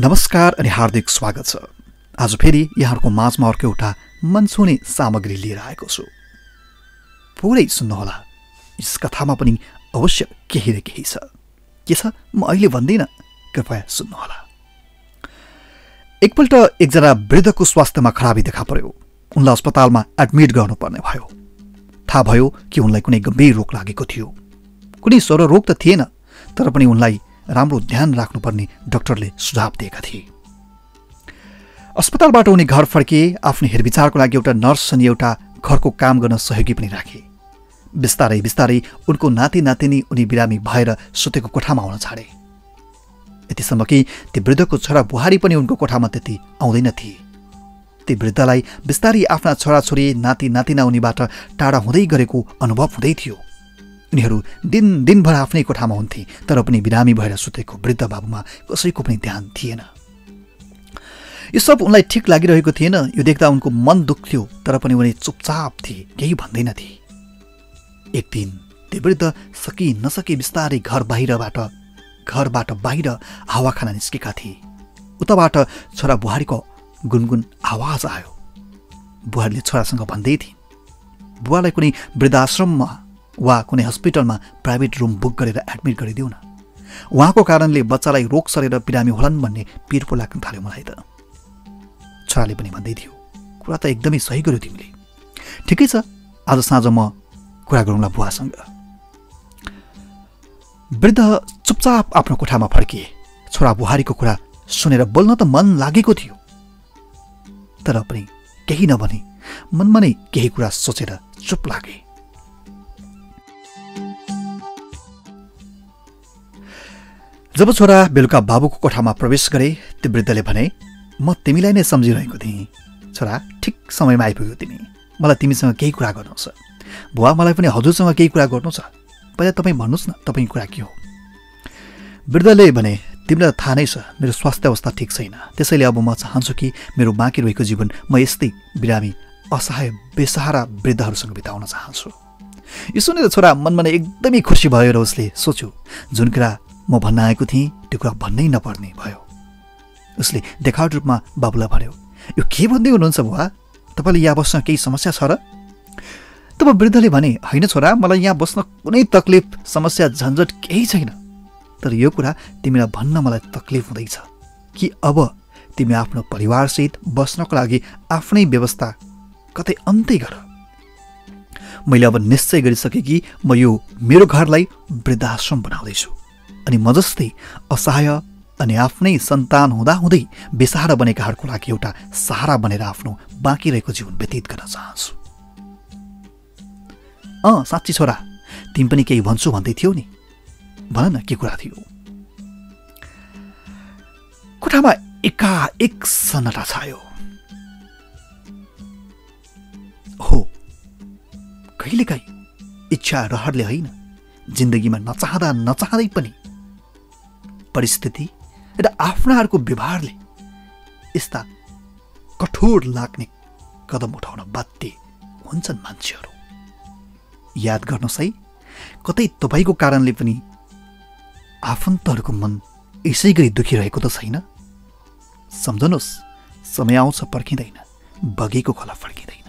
नमस्कार अनि हार्दिक स्वागत छ। आज फेरि यहाँहरूको माझमा अर्को एउटा मनसुने सामग्री लिएर आएको छु। पुरै सुन्नुहोला। यस कथामा पनि अवश्य केही न केही छ। के छ? म अहिले भन्दिनँ। कृपया सुन्नुहोला। एकपल्ट एकजना वृद्धको स्वास्थ्यमा खराबी देखा पर्यो। उनलाई अस्पतालमा एडमिट गर्नुपर्ने भयो। थाहा भयो कि उनलाई कुनै गम्भीर रोग लागेको थियो। कुनै स्वर रोग त थिएन तर पनि उनलाई राम्रो ध्यान राख्नुपर्ने डाक्टरले सुझाव दिएका थिए। अस्पतालबाट उनी घर फर्किए आफ्नो हेरविचारको लागि एउटा नर्स अनि एउटा घरको काम गर्न सहयोगी पनि राखे। बिस्तारै बिस्तारै उनको नाति नातिनी उनी बिरामी भएर सुतेको कोठामा आउन छाडे। यतिसम्म कि ती वृद्धको छोरा बुहारी पनि उनको कोठामा त्यति आउँदैन थिए। ती वृद्धलाई बिस्तारै आफ्ना छोराछोरी नाति नातिना उनीबाट टाढा हुँदै गरेको अनुभव हुँदै थियो। उनीहरू दिन दिनभर आफ्नै कोठामा हुन्थे तर पनि बिरामी भएर सुतेको वृद्ध बाबुमा कसैको पनि ध्यान थिएन। यो सब उनलाई ठिक लागिरहेको थिएन। यो देख्दा उनको मन दुख्थ्यो तर पनि उनी चुपचाप थिए केही भन्दैनथे। एक दिन त्यो वृद्ध सकि नसकी बिस्तारै घर बाहिरबाट घरबाट बाहिर हावा खान निस्केका थिए। उताबाट छोरा बुहारीको गुनगुन आवाज आयो। बुहारीले छोरासँग भन्दै थिइन् बुवालाई कुनै वृद्धाश्रममा वा कुनै हस्पिटलमा प्राइभेट रुम बुक गरेर एडमिट गरिदेऊ न उहाँको कारणले बच्चालाई रोग सरेर बिरामी होलान् भन्ने पिर पो लाग्न थाल्यो मलाई त। छोराले पनि भन्दै थियो कुरा त एकदमै सही गर्यो तिमीले। ठिकै छ आज साँझ म कुरा गरौँला बुवासँग। वृद्ध चुपचाप आफ्नो कोठामा फर्किए। छोरा बुहारीको कुरा सुनेर बोल्न त मन लागेको थियो। तर पनि केही नभने मनमा नै केही कुरा सोचेर चुप लागे। जब छोरा बेलुका बाबुको कोठामा प्रवेश गरे त्यो वृद्धले भने म तिमीलाई नै सम्झिरहेको थिएँ। छोरा ठिक समयमा आइपुग्यो तिमी। मलाई तिमीसँग केही कुरा गर्नु छ। बुवा मलाई पनि हजुरसँग केही कुरा गर्नु छ। पहिला तपाईँ भन्नुहोस् न तपाईँको कुरा के हो? वृद्धले भने तिमीलाई थाहा नै छ मेरो स्वास्थ्य अवस्था ठिक छैन। त्यसैले अब म चाहन्छु कि मेरो बाँकी रहेको जीवन म यस्तै बिरामी असहाय बेसहारा वृद्धहरूसँग बिताउन चाहन्छु। यो सुनेर छोरा मनमा नै एकदमै खुसी भयो र उसले सोच्यो जुन कुरा म भन्न आएको थिएँ त्यो कुरा भन्नै नपर्ने भयो। उसले देखावट रूपमा बाबुलाई भन्यो यो के भन्दै हुनुहुन्छ बुवा? तपाईँले यहाँ बस्न केही समस्या छ र? तब वृद्धले भने होइन छोरा मलाई यहाँ बस्न कुनै तकलिफ समस्या झन्झट केही छैन। तर यो कुरा तिमीलाई भन्न मलाई तकलिफ हुँदैछ कि अब तिमी आफ्नो परिवारसहित बस्नको लागि आफ्नै व्यवस्था कतै अन्तै गर। मैले अब निश्चय गरिसकेँ कि म यो मेरो घरलाई वृद्धाश्रम बनाउँदैछु। अनि म जस्तै असहाय अनि आफ्नै सन्तान हुँदाहुँदै बेसहारा बनेकाहरूको लागि एउटा सहारा बनेर आफ्नो बाँकी रहेको जीवन व्यतीत गर्न चाहन्छु। अँ साँच्ची छोरा तिमी पनि केही भन्छु भन्दै थियौ नि। भन न के कुरा थियो? कोठामा एकाएक सन्नटा छायो। हो कहिलेकाहीँ इच्छा रहरले होइन जिन्दगीमा नचाहँदा नचाहँदै पनि परिस्थिति र आफ्नाहरूको व्यवहारले यस्ता कठोर लाग्ने कदम उठाउन बाध्य हुन्छन् मान्छेहरू। याद गर्नुहोस् है कतै तपाईँको कारणले पनि आफन्तहरूको मन यसै गरी दुखिरहेको त छैन। सम्झनुहोस् समय आउँछ पर्खिँदैन बगेको खोला फर्किँदैन।